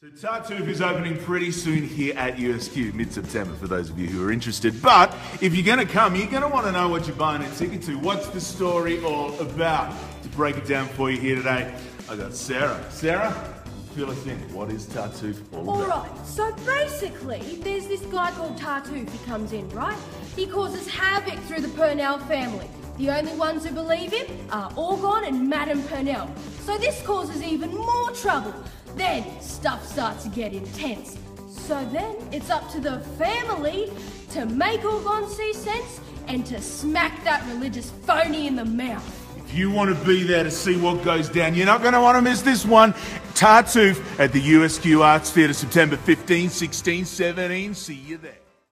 So Tartuffe is opening pretty soon here at USQ, mid-September, for those of you who are interested. But if you're going to come, you're going to want to know what you're buying a ticket to. What's the story all about? To break it down for you here today, I got Sarah. Sarah, fill us in. What is Tartuffe all All about? right, so basically, there's this guy called Tartuffe who comes in, right? He causes havoc through the Pernelle family. The only ones who believe him are Orgon and Madame Pernelle. So this causes even more trouble. Then stuff starts to get intense. So then it's up to the family to make Orgon see sense and to smack that religious phony in the mouth. If you want to be there to see what goes down, you're not going to want to miss this one. Tartuffe at the USQ Arts Theatre, September 15, 16, 17. See you there.